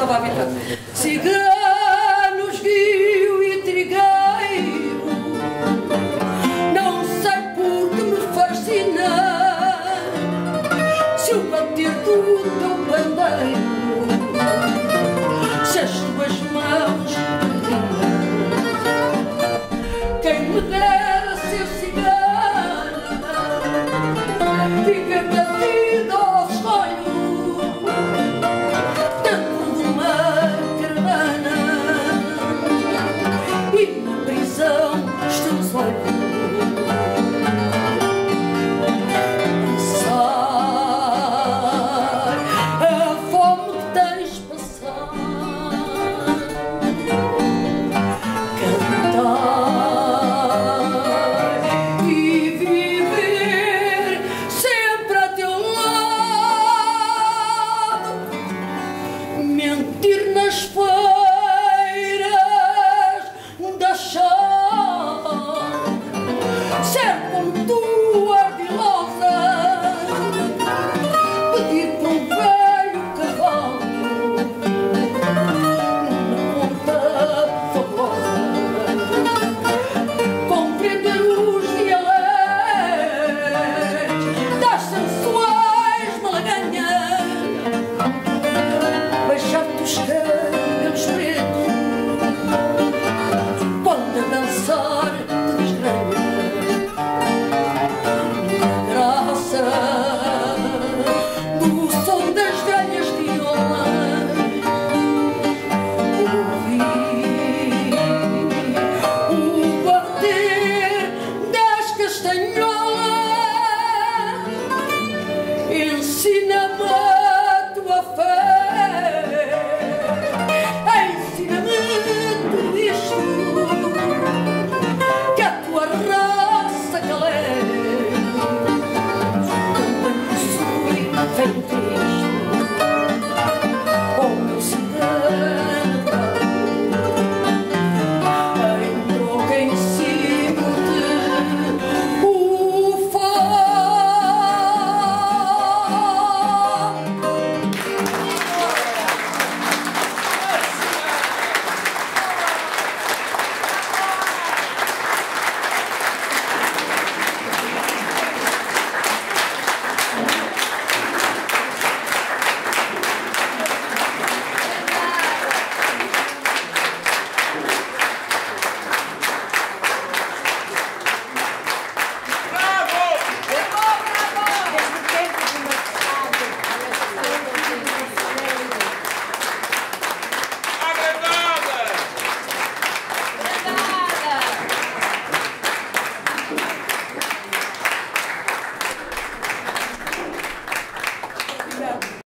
estava habitando. Ciganos, guio e trigueiro, não sei por que me fascina. Se o bater do teu bandeiro, se as tuas mãos quem me